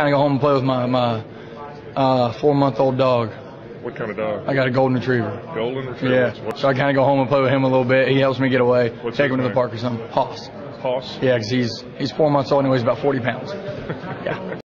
kind of go home and play with my my uh, four month old dog. What kind of dog? I got a golden retriever. Golden retriever. Yeah. What's, So I kind of go home and play with him a little bit. He helps me get away. What's take him him to the park or something. Hoss. Hoss? Yeah, 'cause he's he's four months old and he weighs about 40 pounds. Yeah.